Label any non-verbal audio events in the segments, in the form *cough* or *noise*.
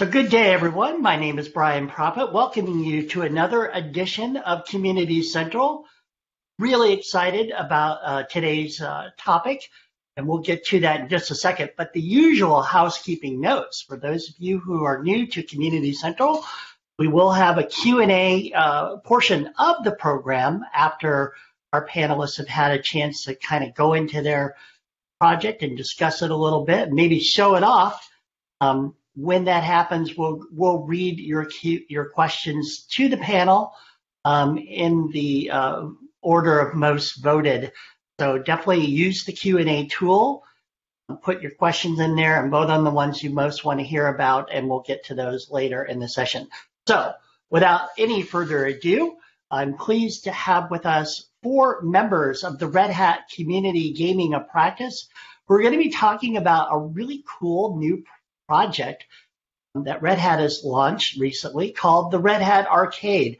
So good day, everyone. My name is Brian Proffitt, welcoming you to another edition of Community Central. Really excited about uh, today's uh, topic, and we'll get to that in just a second. But the usual housekeeping notes for those of you who are new to Community Central, we will have a Q&A uh, portion of the program after our panelists have had a chance to kind of go into their project and discuss it a little bit, maybe show it off. Um, when that happens, we'll we'll read your your questions to the panel um, in the uh, order of most voted. So definitely use the Q and A tool. Put your questions in there and vote on the ones you most want to hear about, and we'll get to those later in the session. So without any further ado, I'm pleased to have with us four members of the Red Hat Community Gaming of Practice. We're going to be talking about a really cool new project that Red Hat has launched recently called the Red Hat Arcade.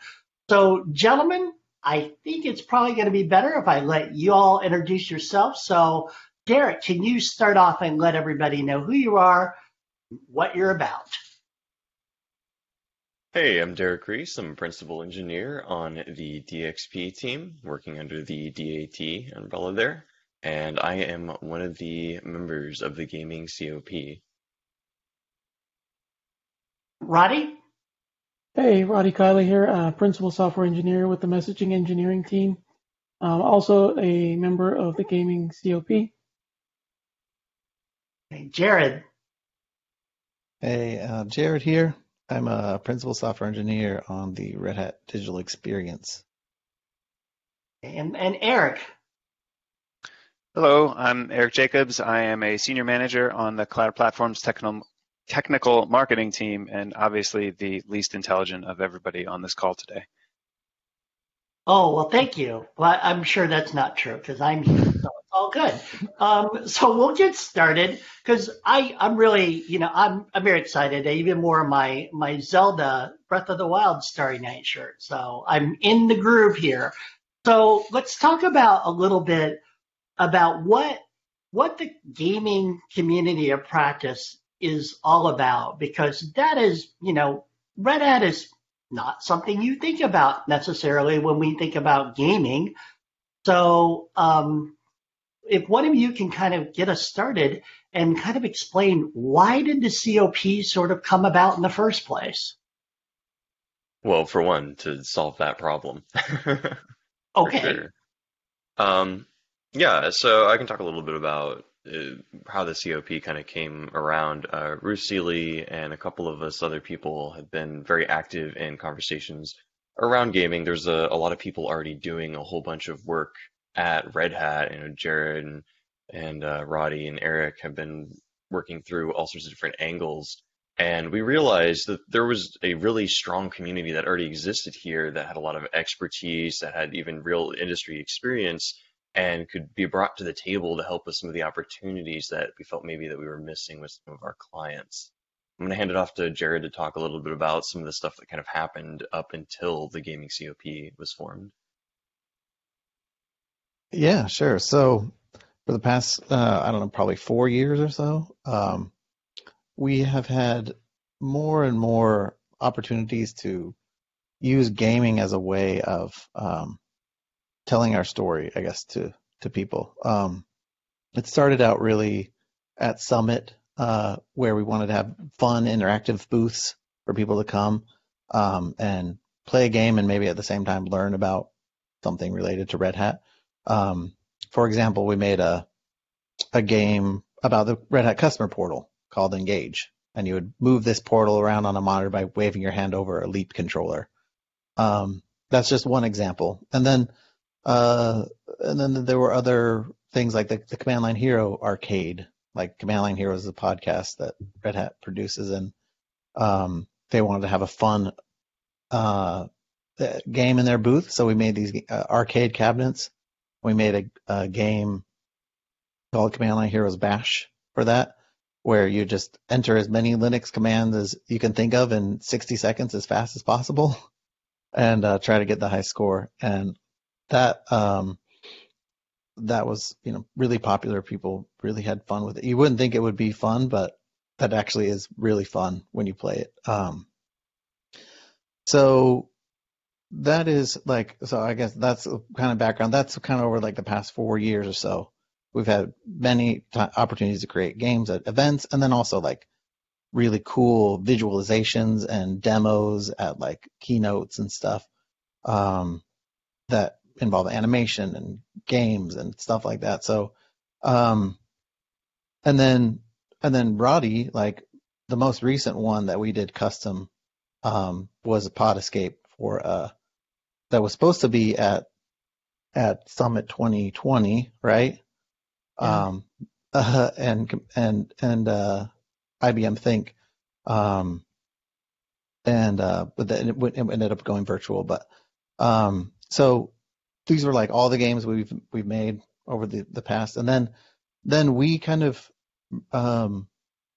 So, gentlemen, I think it's probably going to be better if I let you all introduce yourself. So, Derek, can you start off and let everybody know who you are, what you're about? Hey, I'm Derek Reese. I'm principal engineer on the DXP team, working under the DAT umbrella there. And I am one of the members of the Gaming COP. Roddy? Hey, Roddy Kieley here, uh, Principal Software Engineer with the Messaging Engineering team. Um, also a member of the Gaming COP. Hey, Jared. Hey, uh, Jared here. I'm a Principal Software Engineer on the Red Hat Digital Experience. And, and Erik. Hello, I'm Erik Jacobs. I am a Senior Manager on the Cloud Platforms Technical technical marketing team and obviously the least intelligent of everybody on this call today. Oh, well, thank you. Well, I'm sure that's not true because I'm here, so it's all good. Um, so we'll get started because I'm really, you know, I'm, I'm very excited. I even wore my, my Zelda Breath of the Wild Starry Night shirt. So I'm in the groove here. So let's talk about a little bit about what, what the gaming community of practice is all about because that is, you know, Red Hat is not something you think about necessarily when we think about gaming. So, um, if one of you can kind of get us started and kind of explain why did the COP sort of come about in the first place? Well, for one, to solve that problem. *laughs* okay. Sure. Um, yeah, so I can talk a little bit about how the COP kind of came around. Uh, Ruth Suehle and a couple of us other people have been very active in conversations around gaming. There's a, a lot of people already doing a whole bunch of work at Red Hat. You know, Jared and and uh, Roddy and Erik have been working through all sorts of different angles. And we realized that there was a really strong community that already existed here that had a lot of expertise, that had even real industry experience, and could be brought to the table to help with some of the opportunities that we felt maybe that we were missing with some of our clients. I'm going to hand it off to Jared to talk a little bit about some of the stuff that kind of happened up until the gaming COP was formed. Yeah, sure. So for the past, uh, I don't know, probably four years or so, um, we have had more and more opportunities to use gaming as a way of um, telling our story, I guess, to to people. Um, it started out really at Summit, uh, where we wanted to have fun, interactive booths for people to come um, and play a game, and maybe at the same time learn about something related to Red Hat. Um, for example, we made a a game about the Red Hat customer portal called Engage, and you would move this portal around on a monitor by waving your hand over a Leap controller. Um, that's just one example, and then uh, and then there were other things like the, the Command Line Hero arcade, like Command Line Hero is a podcast that Red Hat produces, and um, they wanted to have a fun uh, game in their booth, so we made these uh, arcade cabinets. We made a, a game called Command Line Heroes Bash for that, where you just enter as many Linux commands as you can think of in 60 seconds as fast as possible *laughs* and uh, try to get the high score. And that um, that was you know really popular. People really had fun with it. You wouldn't think it would be fun, but that actually is really fun when you play it. Um, so that is like so. I guess that's kind of background. That's kind of over like the past four years or so. We've had many t- opportunities to create games at events, and then also like really cool visualizations and demos at like keynotes and stuff um, that involve animation and games and stuff like that. So, um, and then and then Roddy, like the most recent one that we did custom um, was a Pod Escape for uh, that was supposed to be at at Summit 2020, right? Yeah. Um, uh, *laughs* and and and uh, IBM Think, um, and uh, but then it, it ended up going virtual. But um, so these were like all the games we've we've made over the the past, and then then we kind of um,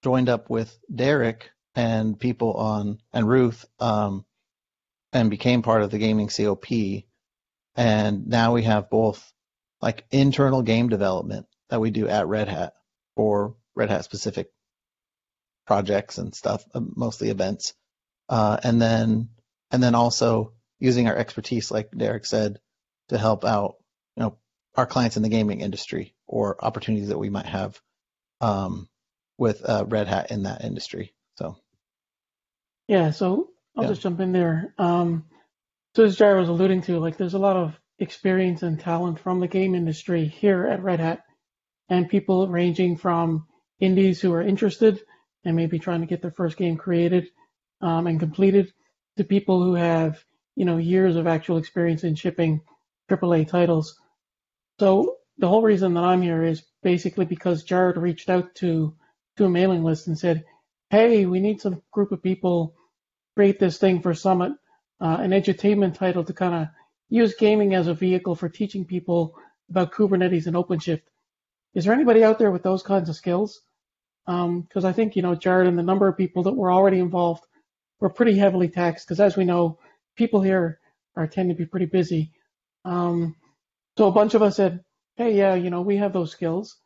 joined up with Derek and people on and Ruth um, and became part of the gaming COP. And now we have both like internal game development that we do at Red Hat for Red Hat specific projects and stuff, uh, mostly events. Uh, and then and then also using our expertise, like Derek said, to help out, you know, our clients in the gaming industry or opportunities that we might have um, with uh, Red Hat in that industry. So Yeah, so I'll Yeah. just jump in there. Um, so as Jared was alluding to, like there's a lot of experience and talent from the game industry here at Red Hat, and people ranging from indies who are interested and maybe trying to get their first game created um, and completed, to people who have you know years of actual experience in shipping AAA titles. So the whole reason that I'm here is basically because Jared reached out to to a mailing list and said, "Hey, we need some group of people create this thing for Summit, uh, an edutainment title to kind of use gaming as a vehicle for teaching people about Kubernetes and OpenShift. Is there anybody out there with those kinds of skills? Because I think you know Jared and the number of people that were already involved were pretty heavily taxed. Because as we know, people here are tend to be pretty busy. Um, so a bunch of us said, "Hey, yeah, you know, we have those skills."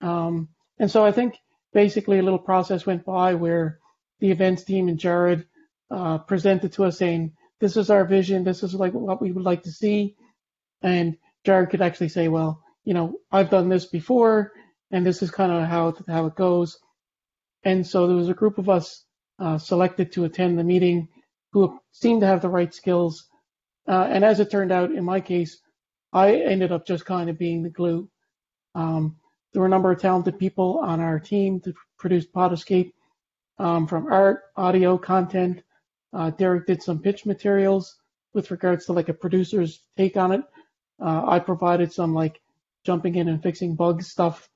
Um, and so I think basically a little process went by where the events team and Jared uh, presented to us saying, "This is our vision. This is like what we would like to see." And Jared could actually say, "Well, you know, I've done this before, and this is kind of how how it goes." And so there was a group of us uh, selected to attend the meeting who seemed to have the right skills. Uh, and as it turned out, in my case, I ended up just kind of being the glue. Um, there were a number of talented people on our team that produced Pod Escape um, from art, audio, content. Uh, Derek did some pitch materials with regards to like a producer's take on it. Uh, I provided some like jumping in and fixing bugs stuff,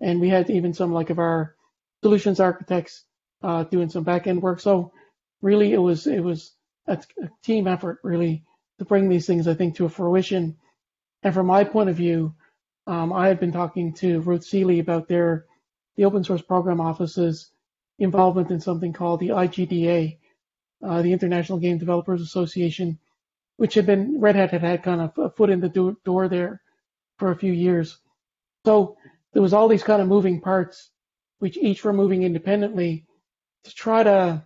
and we had even some like of our solutions architects uh, doing some back end work. So really, it was it was a, a team effort really to bring these things I think to a fruition. And from my point of view, um, I had been talking to Ruth Suehle about their the open source program office's involvement in something called the IGDA, uh, the International Game Developers Association, which had been Red Hat had had kind of a foot in the do- door there for a few years. So there was all these kind of moving parts, which each were moving independently to try to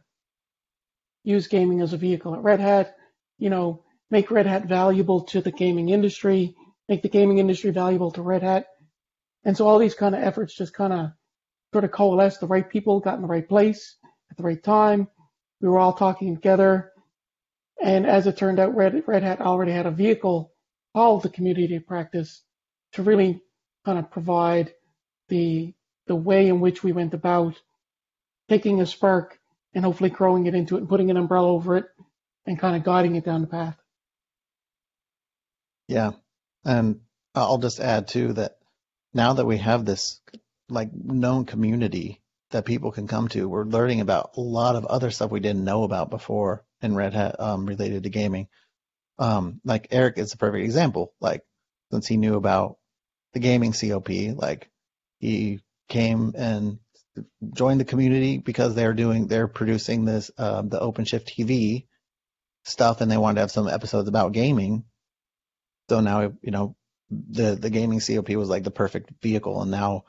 use gaming as a vehicle. At Red Hat, you know, make Red Hat valuable to the gaming industry, make the gaming industry valuable to Red Hat. And so all these kind of efforts just kind of sort of coalesced. The right people got in the right place at the right time. We were all talking together. And as it turned out, Red, Red Hat already had a vehicle called the community of practice to really kind of provide the the way in which we went about taking a spark and hopefully growing it into it and putting an umbrella over it and kind of guiding it down the path. Yeah, and I'll just add too that now that we have this like known community that people can come to, we're learning about a lot of other stuff we didn't know about before in Red Hat um, related to gaming. Um, like Erik is a perfect example. Like since he knew about the gaming COP, like he came and joined the community because they're doing they're producing this um, the OpenShift TV stuff, and they wanted to have some episodes about gaming. So now you know the the gaming COP was like the perfect vehicle, and now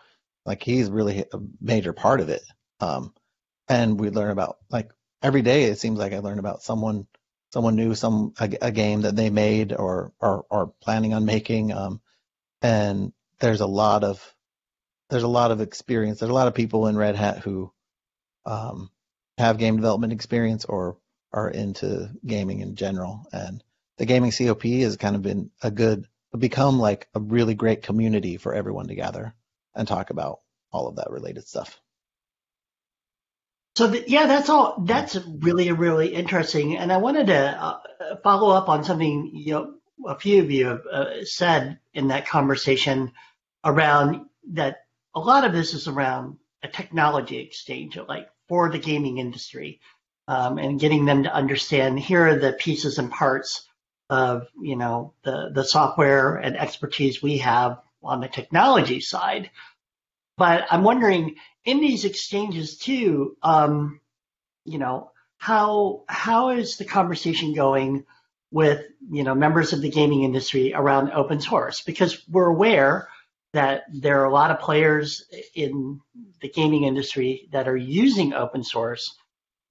like he's really a major part of it. Um, and we learn about like every day. It seems like I learn about someone someone new, some a, a game that they made or or are planning on making. Um, and there's a lot of there's a lot of experience. There's a lot of people in Red Hat who um, have game development experience or are into gaming in general. And the gaming COP has kind of been a good, become like a really great community for everyone to gather and talk about all of that related stuff. So the, yeah, that's all. That's really really interesting, and I wanted to uh, follow up on something you know a few of you have uh, said in that conversation around that. A lot of this is around a technology exchange, like for the gaming industry, um, and getting them to understand here are the pieces and parts of you know the the software and expertise we have on the technology side. But I'm wondering in these exchanges too, um, you know, how how is the conversation going with you know members of the gaming industry around open source? Because we're aware that there are a lot of players in the gaming industry that are using open source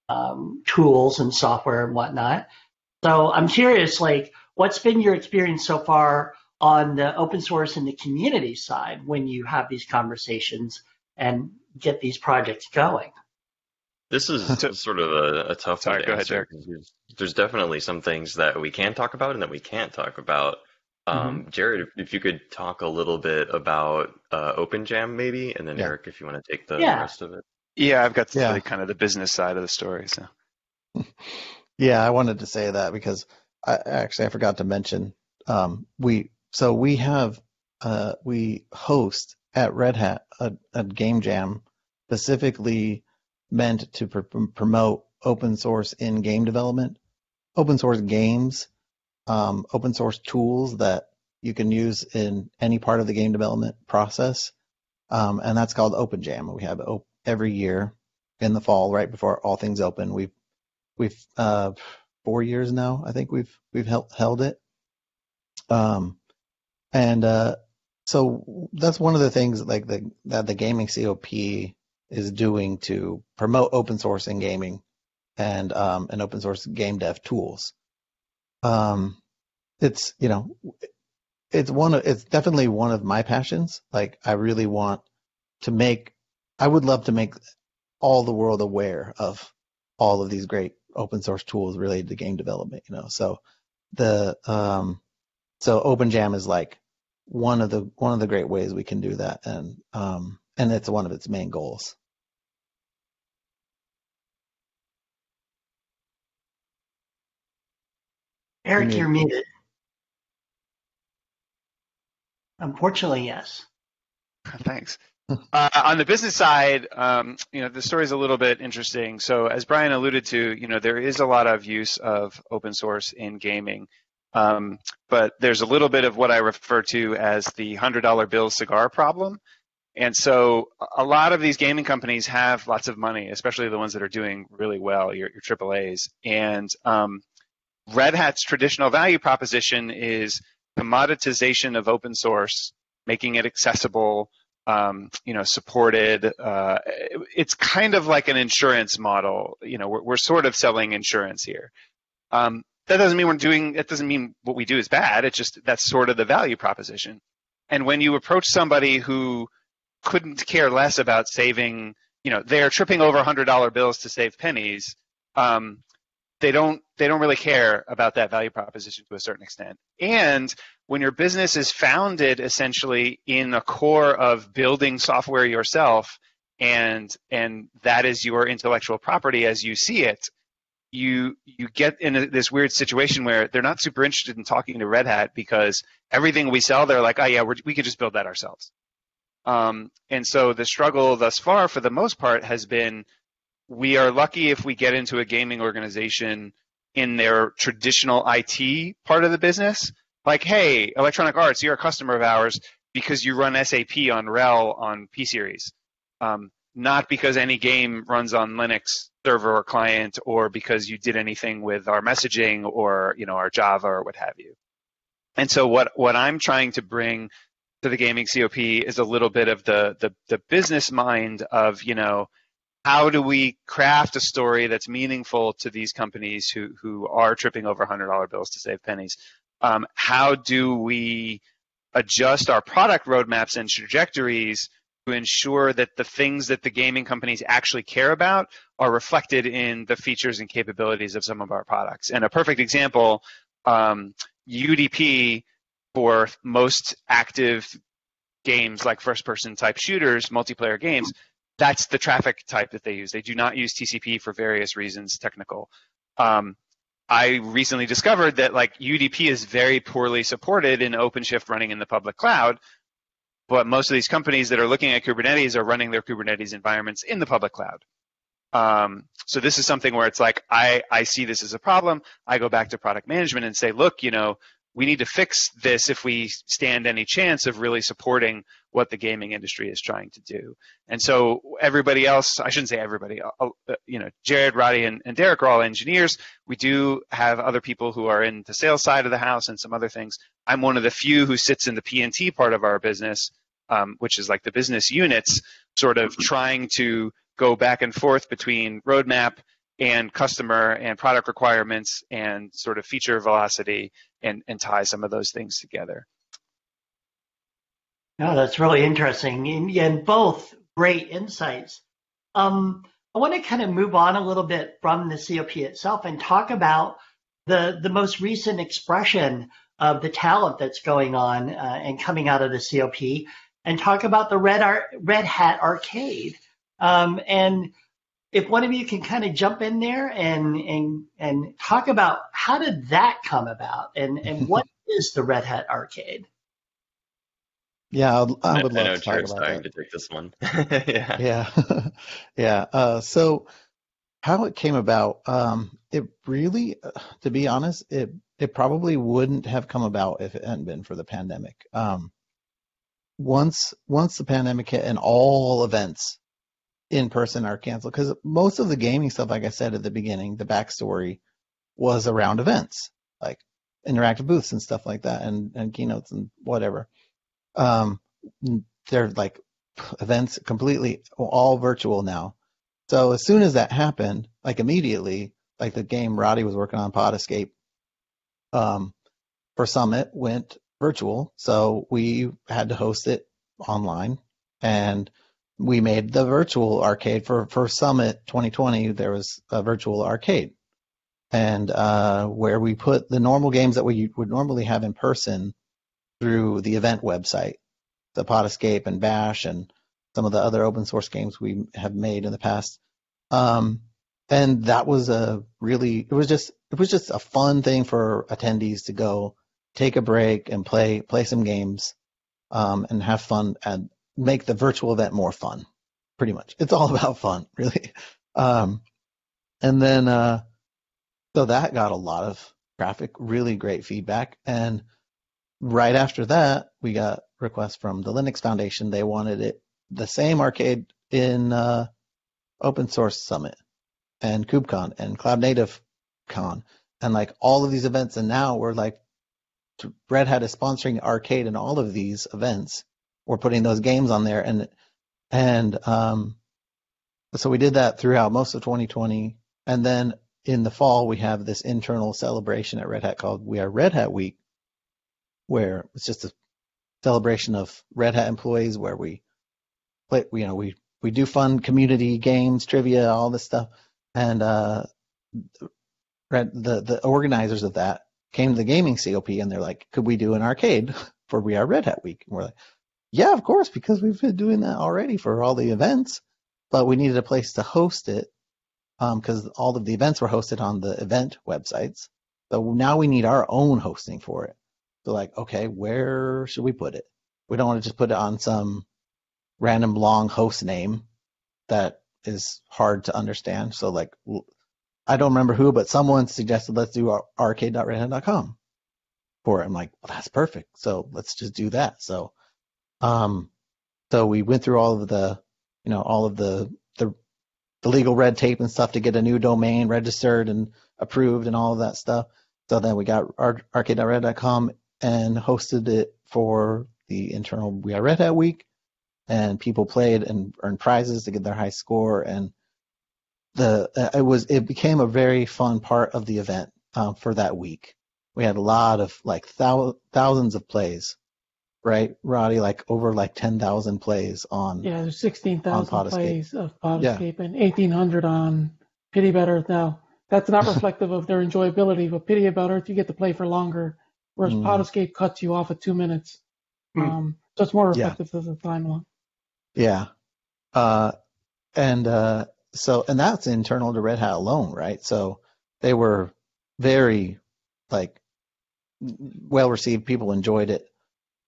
um, tools and software and whatnot. So I'm curious, like, what's been your experience so far on the open source and the community side when you have these conversations and get these projects going? This is *laughs* sort of a, a tough Sorry, one to go ahead, answer. Derek. 'cause There's definitely some things that we can talk about and that we can't talk about. Um, Jared, if, if you could talk a little bit about uh, OpenJam, maybe, and then Yeah. Erik, if you want to take the Yeah. rest of it. Yeah, I've got Yeah. the kind of the business side of the story. So *laughs* Yeah, I wanted to say that because I actually I forgot to mention um, we so we have uh, we host at Red Hat a, a game jam specifically meant to pr- promote open source in game development, open source games, um, open source tools that you can use in any part of the game development process, um, and that's called Open Jam. We have op- every year in the fall, right before all things open. We we've uh four years now i think we've we've held, held it. Um and uh so that's one of the things like the that the gaming cop is doing to promote open source in gaming and um and open source game dev tools. Um it's you know it's one of it's definitely one of my passions. Like i really want to make i would love to make all the world aware of all of these great open source tools related to game development you know so the um so openjam is like one of the one of the great ways we can do that and um and it's one of its main goals Erik, you're muted. Unfortunately, yes. Thanks. *laughs* Uh, on the business side, um, you know, the story is a little bit interesting. So, as Brian alluded to, you know, there is a lot of use of open source in gaming, um, but there's a little bit of what I refer to as the hundred dollar bill cigar problem. And so, a lot of these gaming companies have lots of money, especially the ones that are doing really well, your, your AAA's. And um, Red Hat's traditional value proposition is commoditization of open source, making it accessible um, you know, supported. Uh, it's kind of like an insurance model. You know, we're, we're sort of selling insurance here. Um, that doesn't mean we're doing. That doesn't mean what we do is bad. It's just that's sort of the value proposition. And when you approach somebody who couldn't care less about saving, you know, they're tripping over hundred dollar bills to save pennies. Um, they don't they don't really care about that value proposition to a certain extent. And when your business is founded essentially in a core of building software yourself and and that is your intellectual property as you see it you you get in a, this weird situation where they're not super interested in talking to red hat because everything we sell they're like oh yeah we could just build that ourselves. Um, and so the struggle thus far for the most part has been we are lucky if we get into a gaming organization in their traditional IT part of the business like, hey, Electronic Arts, you're a customer of ours because you run SAP on RHEL on P Series, um, not because any game runs on Linux server or client, or because you did anything with our messaging or you know our Java or what have you. And so what what I'm trying to bring to the gaming COP is a little bit of the the, the business mind of you know how do we craft a story that's meaningful to these companies who who are tripping over hundred dollar bills to save pennies? Um, how do we adjust our product roadmaps and trajectories to ensure that the things that the gaming companies actually care about are reflected in the features and capabilities of some of our products. And a perfect example, um, UDP for most active games like first person type shooters, multiplayer games, that's the traffic type that they use. They do not use TCP for various reasons, technical. Um, I recently discovered that like UDP is very poorly supported in OpenShift running in the public cloud, but most of these companies that are looking at Kubernetes are running their Kubernetes environments in the public cloud. Um, so this is something where it's like I, I see this as a problem. I go back to product management and say, look, you know, we need to fix this if we stand any chance of really supporting what the gaming industry is trying to do. And so everybody else, I shouldn't say everybody, uh, uh, you know, Jared, Roddy, and, and Derek are all engineers. We do have other people who are in the sales side of the house and some other things. I'm one of the few who sits in the P&T part of our business, um, which is like the business units, sort of trying to go back and forth between roadmap and customer and product requirements and sort of feature velocity and, and tie some of those things together. No, that's really interesting. And, and both great insights. Um, I want to kind of move on a little bit from the COP itself and talk about the, the most recent expression of the talent that's going on uh, and coming out of the COP and talk about the Red, Ar- Red Hat Arcade. Um, and if one of you can kind of jump in there and and and talk about how did that come about and and *laughs* what is the Red Hat Arcade? Yeah, I'd, I would I love know to talk Jared's about dying that. to take this one. *laughs* yeah. Yeah, *laughs* yeah. Uh, so how it came about, um, it really, uh, to be honest, it it probably wouldn't have come about if it hadn't been for the pandemic. Um, once once the pandemic hit and all events in person are canceled, because most of the gaming stuff, like I said at the beginning, the backstory was around events, like interactive booths and stuff like that, and and keynotes and whatever. Um, they're like events completely all virtual now. So as soon as that happened, like immediately, like the game Roddy was working on, Pod Escape, um, for Summit went virtual. So we had to host it online, and we made the virtual arcade for for Summit 2020. There was a virtual arcade, and uh, where we put the normal games that we would normally have in person through the event website, the Pod Escape and Bash and some of the other open source games we have made in the past. Um, and that was a really, it was just, it was just a fun thing for attendees to go take a break and play, play some games, um, and have fun and make the virtual event more fun. Pretty much. It's all *laughs* about fun, really. Um, and then, uh, so that got a lot of traffic, really great feedback. And right after that, we got requests from the Linux Foundation. They wanted it the same arcade in uh, Open Source Summit and KubeCon and Cloud Native Con and like all of these events. And now we're like, Red Hat is sponsoring arcade in all of these events. We're putting those games on there, and and um, so we did that throughout most of 2020. And then in the fall, we have this internal celebration at Red Hat called We Are Red Hat Week, where it's just a celebration of Red Hat employees where we play, you know, we, we do fun community games, trivia, all this stuff. And, uh, the, the organizers of that came to the gaming COP and they're like, could we do an arcade *laughs* for We Are Red Hat Week? And we're like, yeah, of course, because we've been doing that already for all the events, but we needed a place to host it because um, all of the events were hosted on the event websites. So now we need our own hosting for it. So like, okay, where should we put it? We don't want to just put it on some random long host name that is hard to understand. So like, I don't remember who, but someone suggested let's do arcade.redhat.com for it. I'm like, well, that's perfect. So let's just do that. So, um, so we went through all of the, you know, all of the the the legal red tape and stuff to get a new domain registered and approved and all of that stuff. So then we got arcade.red.com and hosted it for the internal We Are Red Hat week, and people played and earned prizes to get their high score. And the it was it became a very fun part of the event um, for that week. We had a lot of like thou- thousands of plays, right, Roddy? Like over like ten thousand plays on. Yeah, there's 16,000 Podscape. plays of Yeah. Podscape and 1,800 on Pity About Earth. Now, that's not *laughs* reflective of their enjoyability, but Pity About Earth, you get to play for longer, whereas Mm. Podscape cuts you off at two minutes. Mm. Um, so it's more Yeah. reflective of the timeline. Yeah. Uh, and uh, so, and that's internal to Red Hat alone, right? So they were very like well received. People enjoyed it.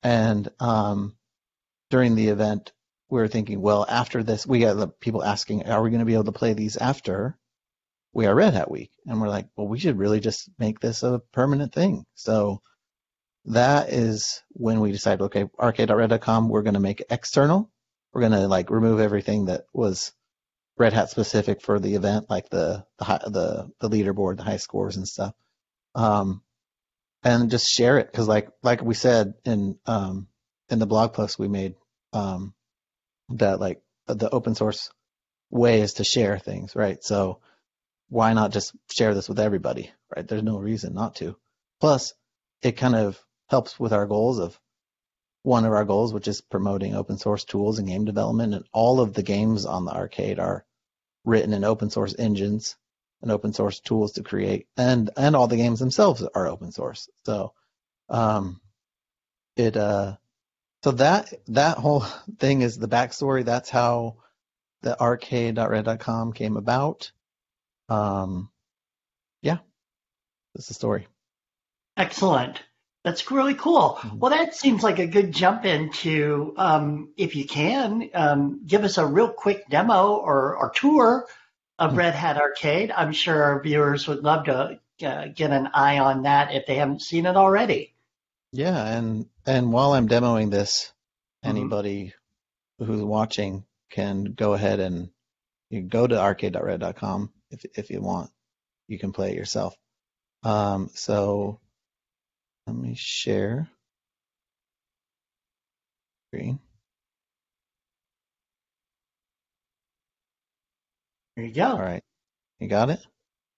And um, during the event, we were thinking, well, after this, we got the people asking, are we going to be able to play these after we are Red Hat Week? And we're like, well, we should really just make this a permanent thing. So that is when we decided, okay, arcade.red.com, we're going to make external we're gonna like remove everything that was Red Hat specific for the event, like the the the the leaderboard, the high scores and stuff, um, and just share it because like like we said in um in the blog post we made, um, that like the open source way is to share things, right? So why not just share this with everybody, right? There's no reason not to. Plus, it kind of helps with our goals of one of our goals, which is promoting open source tools and game development. And all of the games on the arcade are written in open source engines and open source tools to create, and and all the games themselves are open source. So, um, it uh, so that that whole *laughs* thing is the backstory. That's how the arcade.red.com came about. Um, yeah, that's the story. Excellent. That's really cool. Mhm. Well, that seems like a good jump into, um, if you can, um, give us a real quick demo or, or tour of. Red Hat Arcade. I'm sure our viewers would love to uh, get an eye on that if they haven't seen it already. Yeah, and and while I'm demoing this, Mhm. anybody who's watching can go ahead and you go to arcade.red.com if if you want. You can play it yourself. Um, so let me share screen. There you go. All right, you got it.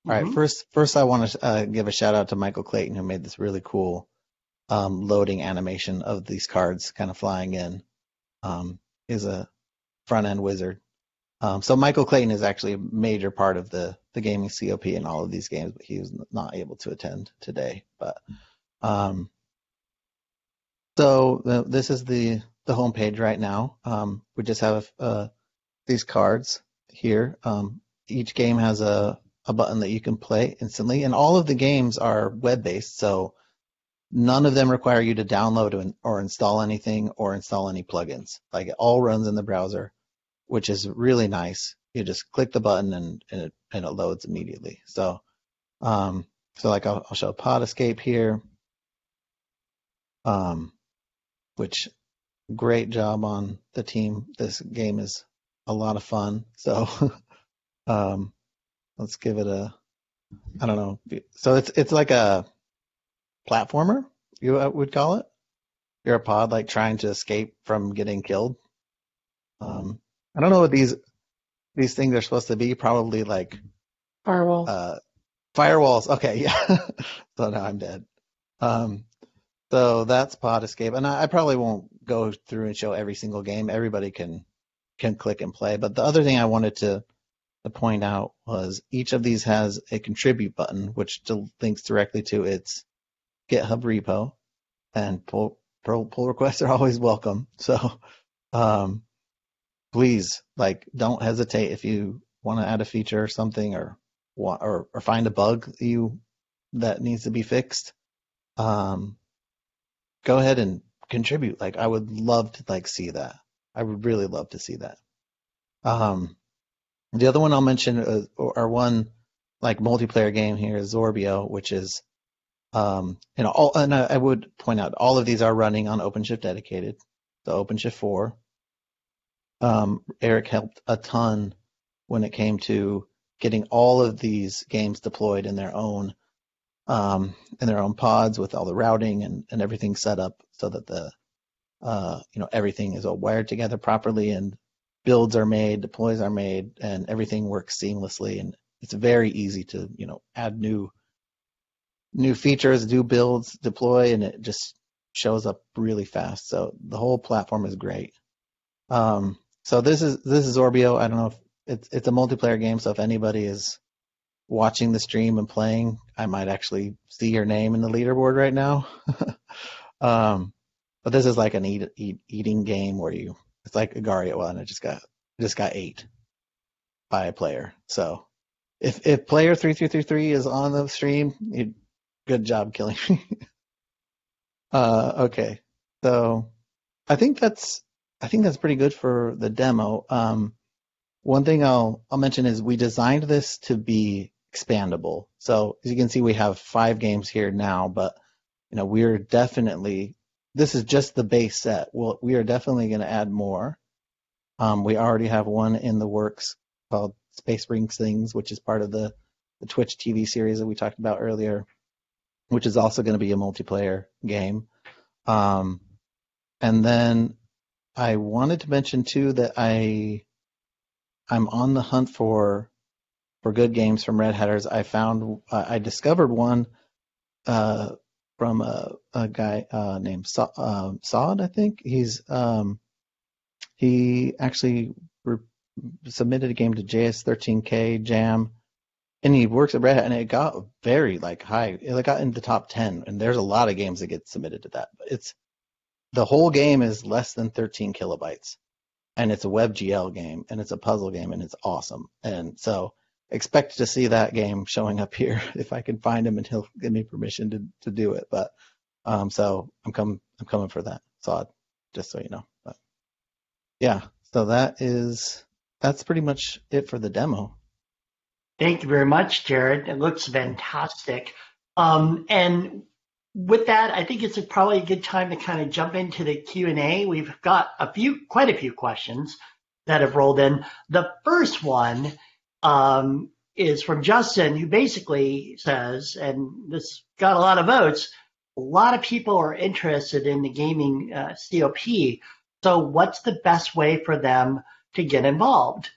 All right, Mhm. first, first I want to uh, give a shout out to Michael Clayton who made this really cool um, loading animation of these cards kind of flying in. Um, he's a front end wizard. Um, so Michael Clayton is actually a major part of the the gaming COP in all of these games, but he was not able to attend today. But um, so the, this is the the homepage right now. Um, we just have uh, these cards here. Um, each game has a a button that you can play instantly, and all of the games are web based. So none of them require you to download or install anything or install any plugins. Like it all runs in the browser, which is really nice. You just click the button and, and it and it loads immediately. So um so like I'll, I'll show Pod Escape here. Um which great job on the team. This game is a lot of fun. So *laughs* um let's give it a I don't know. So it's it's like a platformer, you uh, would call it. You're a pod like trying to escape from getting killed. Um, I don't know what these these things are supposed to be. Probably like Firewall. uh, firewalls. Okay, *laughs* yeah. so now I'm dead. Um, so that's Pod Escape, and I, I probably won't go through and show every single game. Everybody can can click and play. But the other thing I wanted to to point out was each of these has a contribute button, which links directly to its GitHub repo, and pull pull, pull requests are *laughs* always welcome. So, um, please, like, don't hesitate if you want to add a feature or something, or want or, or find a bug you that needs to be fixed. Um, go ahead and contribute. Like, I would love to like see that. I would really love to see that. Um, the other one I'll mention, uh, or, or one like multiplayer game here is Zorbio, which is um, you know, all, and I, I would point out all of these are running on OpenShift dedicated, so OpenShift 4. Um, Erik helped a ton when it came to getting all of these games deployed in their own um, in their own pods with all the routing and, and everything set up so that the uh, you know everything is all wired together properly and builds are made, deploys are made, and everything works seamlessly. And it's very easy to you know add new new features, do builds, deploy, and it just shows up really fast. So the whole platform is great. Um, so this is this is Zorbio. I don't know if it's it's a multiplayer game. So if anybody is watching the stream and playing, I might actually see your name in the leaderboard right now. *laughs* um, but this is like an eat, eat, eating game where you it's like Agar.io one. I just got just got ate by a player. So if if player three three three three is on the stream, you, good job killing me. *laughs* uh, okay, so I think that's I think that's pretty good for the demo. Um, one thing I'll I'll mention is we designed this to be expandable. So as you can see, we have five games here now, but you know we're definitely this is just the base set. Well, we are definitely going to add more. Um, we already have one in the works called Space Rings Things, which is part of the the Twitch TV series that we talked about earlier, which is also going to be a multiplayer game. Um, and then I wanted to mention too that I I'm on the hunt for for good games from Red Hatters. I found I discovered one uh, from a, a guy uh, named Sa- uh, Saad, I think. He's um, he actually re- submitted a game to JS13K Jam, and he works at Red Hat, and it got very like high. It got in the top ten, and there's a lot of games that get submitted to that. But it's the whole game is less than 13 kilobytes, and it's a WebGL game, and it's a puzzle game, and it's awesome. And so expect to see that game showing up here *laughs* if I can find him and he'll give me permission to, to do it. But um, so I'm coming I'm coming for that. So just so you know. But yeah, so that is that's pretty much it for the demo. Thank you very much, Jared. It looks fantastic. Um, and with that, I think it's a, probably a good time to kind of jump into the Q and A. We've got a few, quite a few questions that have rolled in. The first one um, is from Justin, who basically says, and this got a lot of votes. A lot of people are interested in the gaming uh, COP. So, what's the best way for them to get involved?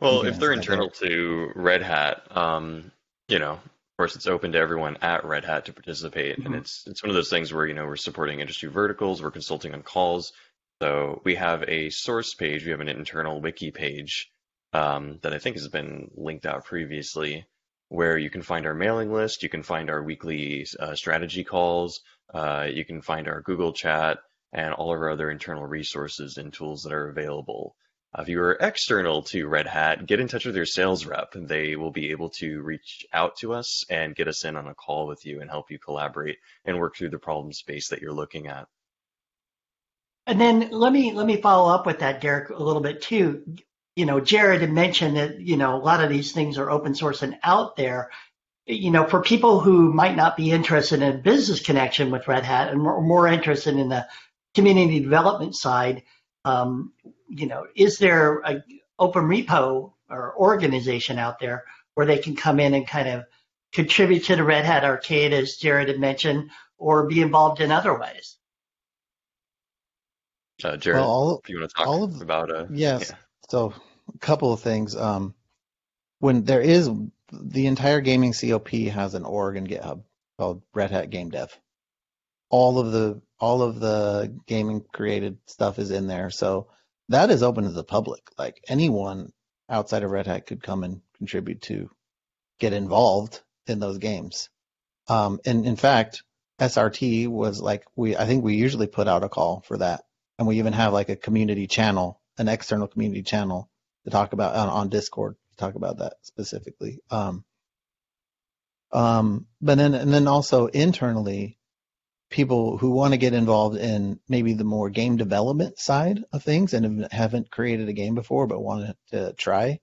Well, if they're internal to Red Hat, um, you know, of course, it's open to everyone at Red Hat to participate, mm-hmm. and it's it's one of those things where you know we're supporting industry verticals, we're consulting on calls, so we have a source page, we have an internal wiki page um, that I think has been linked out previously, where you can find our mailing list, you can find our weekly uh, strategy calls, uh, you can find our Google chat, and all of our other internal resources and tools that are available. Uh, if you are external to Red Hat, get in touch with your sales rep. They will be able to reach out to us and get us in on a call with you and help you collaborate and work through the problem space that you're looking at. And then let me let me follow up with that, Derek, a little bit too. You know, Jared had mentioned that you know a lot of these things are open source and out there. You know, for people who might not be interested in a business connection with Red Hat and more, more interested in the community development side, um, you know, is there a open repo or organization out there where they can come in and kind of contribute to the Red Hat Arcade, as Jared had mentioned, or be involved in other ways? Uh, Jared, well, all, if you want to talk all of, about uh, yes. Yeah. So a couple of things. Um, when there is the entire gaming COP has an org and GitHub called Red Hat Game Dev. All of the all of the gaming created stuff is in there. So that is open to the public. Like anyone outside of Red Hat could come and contribute to get involved in those games. Um, and in fact, SRT was like we I think we usually put out a call for that. And we even have like a community channel, an external community channel to talk about on, on Discord to talk about that specifically. Um, um, but then and then also internally, people who want to get involved in maybe the more game development side of things and haven't created a game before but want to try,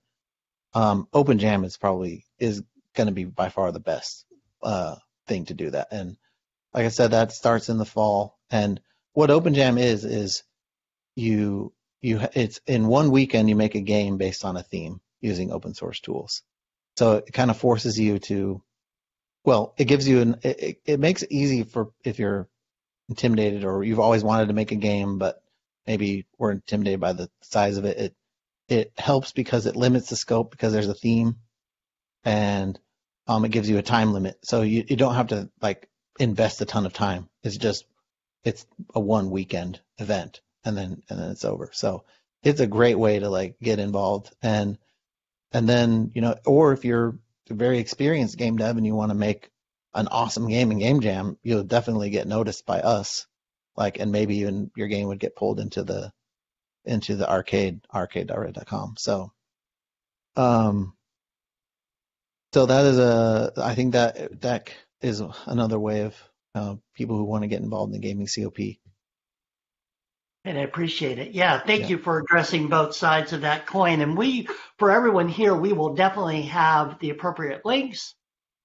um, Open Jam is probably is going to be by far the best uh, thing to do that. And like I said, that starts in the fall. And what Open Jam is is you you it's in one weekend you make a game based on a theme using open source tools. So it kind of forces you to well, it gives you an it, it makes it easy for if you're intimidated or you've always wanted to make a game but maybe were intimidated by the size of it, it it helps because it limits the scope because there's a theme, and um, it gives you a time limit. So you, you don't have to like invest a ton of time. It's just it's a one weekend event and then and then it's over. So it's a great way to like get involved. And and then you know or if you're a very experienced game dev and you want to make an awesome game in game jam you'll definitely get noticed by us. Like and maybe even your game would get pulled into the into the arcade arcade.red.com so um so that is a i think that that is another way of uh, people who want to get involved in the gaming cop And I appreciate it. Yeah, thank Yeah. you for addressing both sides of that coin. And we, for everyone here, we will definitely have the appropriate links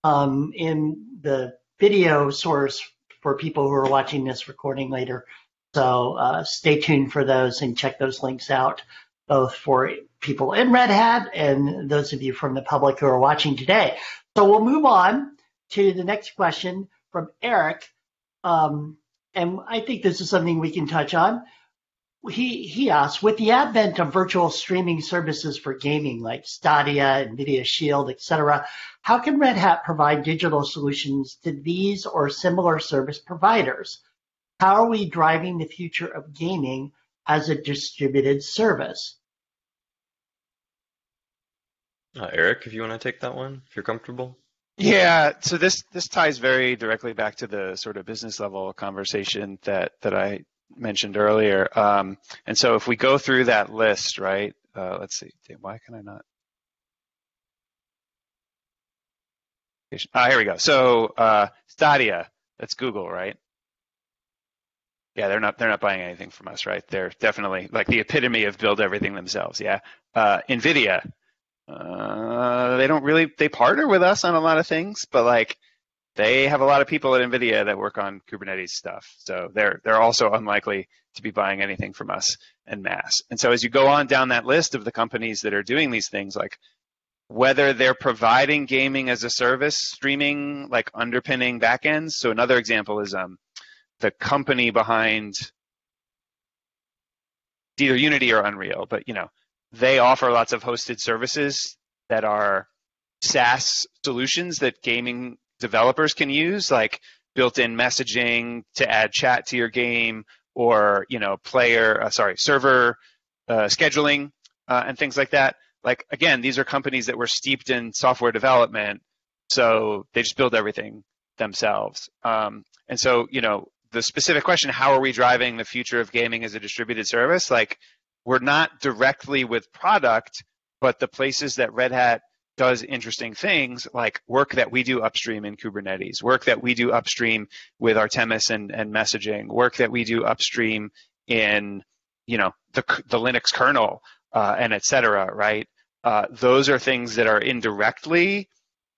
um, in the video source for people who are watching this recording later. So uh, stay tuned for those and check those links out, both for people in Red Hat and those of you from the public who are watching today. So we'll move on to the next question from Eric. Um, and I think this is something we can touch on he he asks, with the advent of virtual streaming services for gaming like Stadia, Nvidia Shield, etc., how can Red Hat provide digital solutions to these or similar service providers? How are we driving the future of gaming as a distributed service? Uh, Erik, if you want to take that one, if you're comfortable. Yeah, so this this ties very directly back to the sort of business level conversation that that I mentioned earlier. Um, and so if we go through that list, right? Uh, let's see. Why can I not? Ah, here we go. So uh, Stadia, that's Google, right? Yeah, they're not they're not buying anything from us, right? They're definitely like the epitome of build everything themselves. Yeah. Uh, Nvidia, uh, they don't really they partner with us on a lot of things, but like they have a lot of people at Nvidia that work on Kubernetes stuff. So they're they're also unlikely to be buying anything from us en masse. And so as you go on down that list of the companies that are doing these things, like whether they're providing gaming as a service, streaming, like underpinning backends. So another example is um, the company behind either Unity or Unreal, but you know they offer lots of hosted services that are SaaS solutions that gaming developers can use, like built-in messaging to add chat to your game, or you know player, uh, sorry, server uh, scheduling uh, and things like that. Like again, these are companies that were steeped in software development, so they just build everything themselves. Um, and so you know the specific question, how are we driving the future of gaming as a distributed service? Like we're not directly with product, but the places that Red Hat does interesting things like work that we do upstream in Kubernetes, work that we do upstream with Artemis and, and messaging, work that we do upstream in, you know, the, the Linux kernel uh, and et cetera, right? Uh, those are things that are indirectly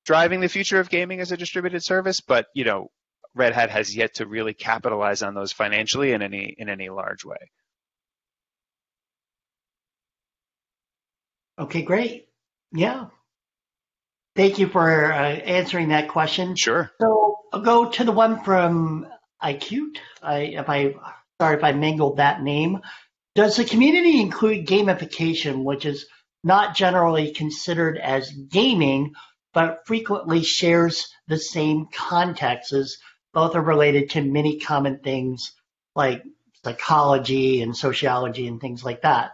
driving the future of gaming as a distributed service, but, you know, Red Hat has yet to really capitalize on those financially in any in any large way. Okay, great. Yeah. Thank you for uh, answering that question. Sure. So I'll go to the one from iQute. I, if I, sorry if I mangled that name. Does the community include gamification, which is not generally considered as gaming, but frequently shares the same context as both are related to many common things like psychology and sociology and things like that?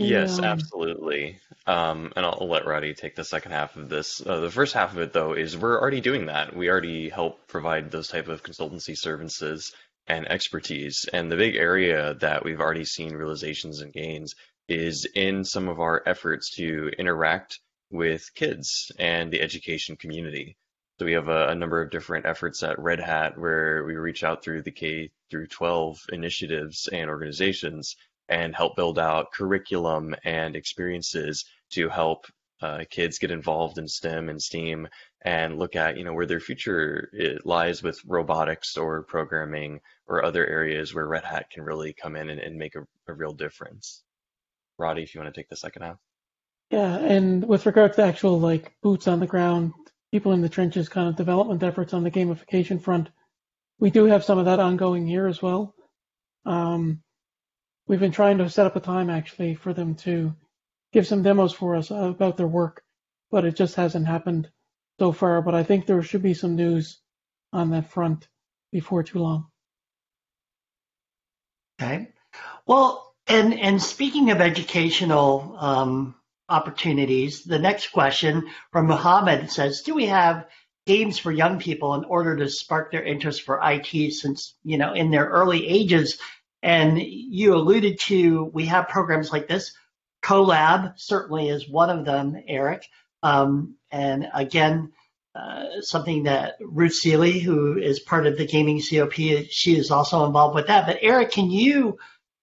Yes, absolutely. Um, and I'll, I'll let Roddy take the second half of this. Uh, the first half of it, though, is we're already doing that. We already help provide those type of consultancy services and expertise. And the big area that we've already seen realizations and gains is in some of our efforts to interact with kids and the education community. So we have a, a number of different efforts at Red Hat where we reach out through the K through 12 initiatives and organizations and help build out curriculum and experiences to help uh, kids get involved in STEM and STEAM and look at you know where their future lies with robotics or programming or other areas where Red Hat can really come in and, and make a, a real difference. Roddy, if you want to take the second half. Yeah, and with regard to actual like boots on the ground, people in the trenches kind of development efforts on the gamification front, we do have some of that ongoing here as well. Um, we've been trying to set up a time actually for them to give some demos for us about their work, but it just hasn't happened so far. But I think there should be some news on that front before too long. Okay. Well, and and speaking of educational um, opportunities, the next question from Muhammad says, "Do we have games for young people in order to spark their interest for IT since you know in their early ages?" And you alluded to we have programs like this. CoLab certainly is one of them, Erik. Um, and again, uh, something that Ruth Suehle, who is part of the Gaming COP, she is also involved with that. But Erik, can you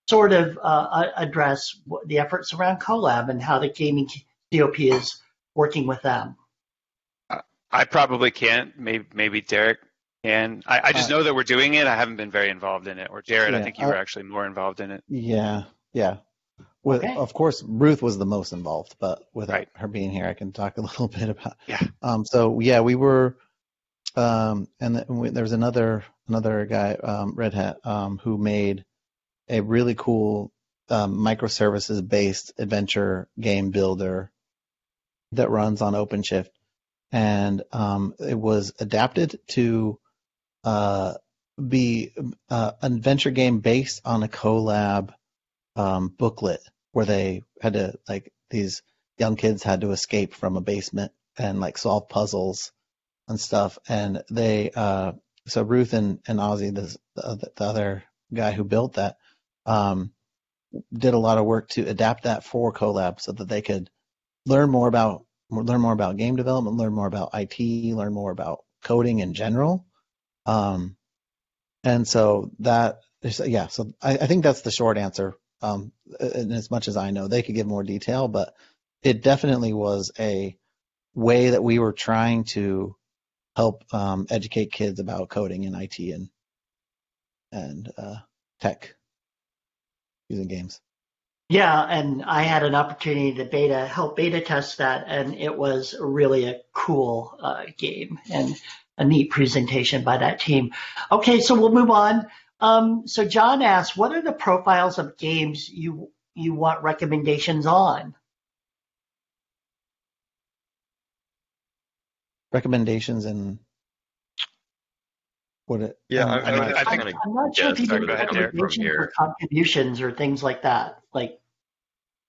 sort of uh, address the efforts around CoLab and how the Gaming COP is working with them? I probably can't. Maybe, maybe Derek can. I, I just uh, know that we're doing it. I haven't been very involved in it. Or Jared, yeah, I think you were actually more involved in it. Yeah, yeah. With, okay. Of course, Ruth was the most involved, but without right. her being here, I can talk a *laughs* little bit about. Yeah. Um. So yeah, we were, um, and we, there was another another guy, um, Red Hat, um, who made a really cool um, microservices based adventure game builder that runs on OpenShift, and um, it was adapted to uh, be uh, an adventure game based on a CoLab um, booklet where they had to like these young kids had to escape from a basement and like solve puzzles and stuff. And they, uh, so Ruth and, and Ozzy, the, the, the other guy who built that, um, did a lot of work to adapt that for CoLab so that they could learn more about learn more about game development, learn more about IT, learn more about coding in general. Um, and so that yeah, so I, I think that's the short answer um, and as much as I know, they could give more detail, but it definitely was a way that we were trying to help um, educate kids about coding and IT and and uh, tech using games. Yeah, and I had an opportunity to beta help beta test that, and it was really a cool uh, game and a neat presentation by that team. Okay, so we'll move on. Um, so John asks, what are the profiles of games you you want recommendations on? Recommendations and what it? Yeah, um, I, I, I, I, think I, am not sure if you did recommendations for contributions or things like that, like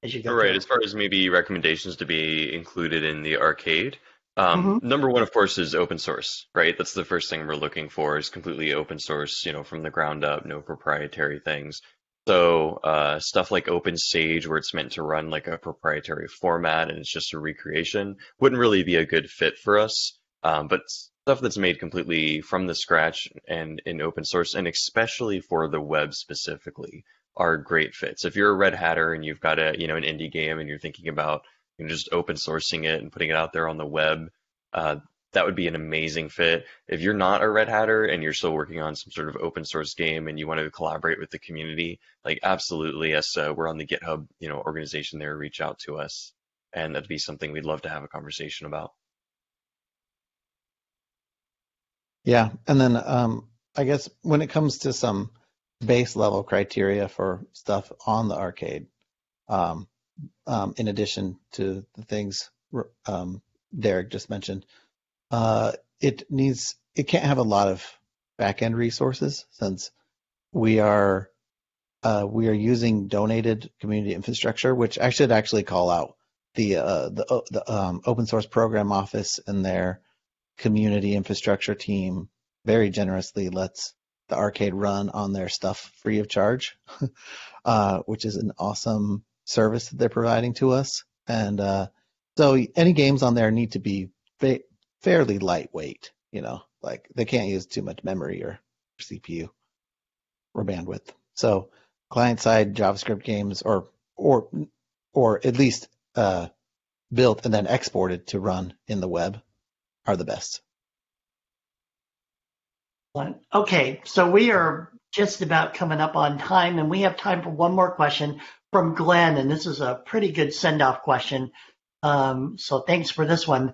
as you go. Right, as far as maybe recommendations to be included in the arcade. Um, mm-hmm. Number one, of course, is open source, right? That's the first thing we're looking for is completely open source, you know, from the ground up, no proprietary things. So uh, stuff like OpenSage, where it's meant to run like a proprietary format and it's just a recreation, wouldn't really be a good fit for us. Um, but stuff that's made completely from the scratch and in open source, and especially for the web specifically, are great fits. If you're a Red Hatter and you've got a you know an indie game and you're thinking about know, just open sourcing it and putting it out there on the web, uh, that would be an amazing fit. If you're not a Red Hatter and you're still working on some sort of open source game and you want to collaborate with the community, like absolutely, yes, uh, we're on the GitHub, you know, organization there. Reach out to us, and that'd be something we'd love to have a conversation about. Yeah, and then um, I guess when it comes to some base level criteria for stuff on the arcade, um, um, in addition to the things um, Derek just mentioned. Uh, it needs it can't have a lot of backend resources since we are uh, we are using donated community infrastructure, which I should actually call out the uh, the, the um, open source program office and their community infrastructure team very generously lets the arcade run on their stuff free of charge, *laughs* uh, which is an awesome service that they're providing to us. And uh, so any games on there need to be fa- fairly lightweight, you know, like they can't use too much memory or CPU or bandwidth. So client side JavaScript games or or or at least uh, built and then exported to run in the web are the best. Okay, so we are just about coming up on time, and we have time for one more question from Glenn, and this is a pretty good send off question. Um, so thanks for this one.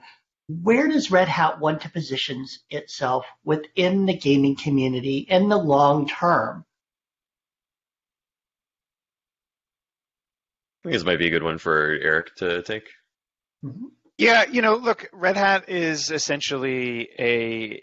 Where does Red Hat want to position itself within the gaming community in the long term? I think this might be a good one for Erik to take. Mm-hmm. Yeah, you know, look, Red Hat is essentially a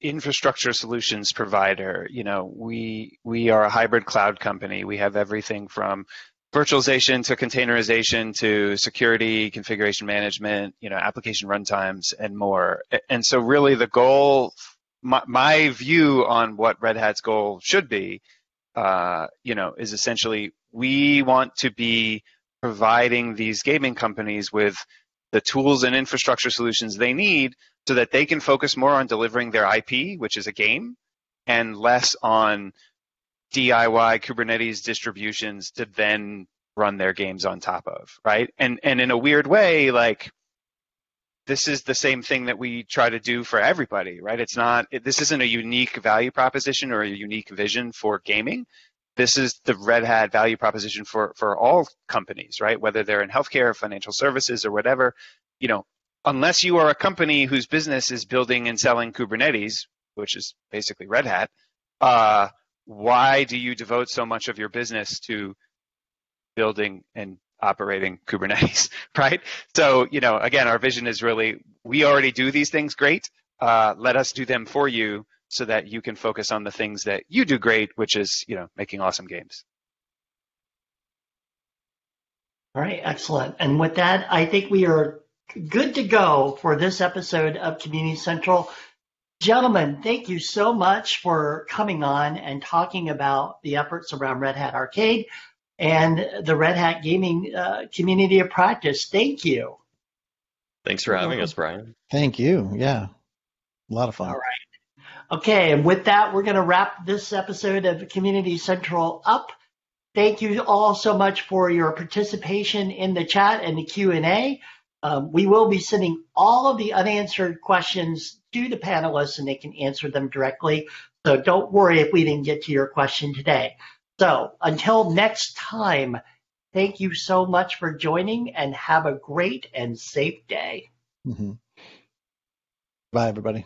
infrastructure solutions provider. You know, we we are a hybrid cloud company. We have everything from virtualization to containerization to security, configuration management, you know, application runtimes and more. And so really the goal my, my view on what Red Hat's goal should be, uh, you know, is essentially we want to be providing these gaming companies with the tools and infrastructure solutions they need so that they can focus more on delivering their IP, which is a game, and less on DIY Kubernetes distributions to then run their games on top of, right? And and in a weird way, like this is the same thing that we try to do for everybody, right? It's not it, this isn't a unique value proposition or a unique vision for gaming. This is the Red Hat value proposition for for all companies, right? Whether they're in healthcare, financial services, or whatever, you know, unless you are a company whose business is building and selling Kubernetes, which is basically Red Hat, uh, why do you devote so much of your business to building and operating *laughs* Kubernetes, right? So, you know, again, our vision is really we already do these things great. Uh, let us do them for you so that you can focus on the things that you do great, which is, you know, making awesome games. All right, excellent. And with that, I think we are good to go for this episode of Community Central. Gentlemen, thank you so much for coming on and talking about the efforts around Red Hat Arcade and the Red Hat gaming uh, community of practice. Thank you. Thanks for having us, Brian. Thank you. Yeah. A lot of fun. All right. Okay, and with that, we're going to wrap this episode of Community Central up. Thank you all so much for your participation in the chat and the Q&A. Um, we will be sending all of the unanswered questions to the panelists and they can answer them directly. So don't worry if we didn't get to your question today. So until next time, thank you so much for joining and have a great and safe day. hmm Bye, everybody.